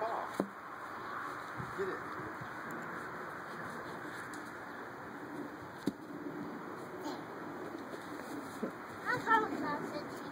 paw. Get it. I'll probably it.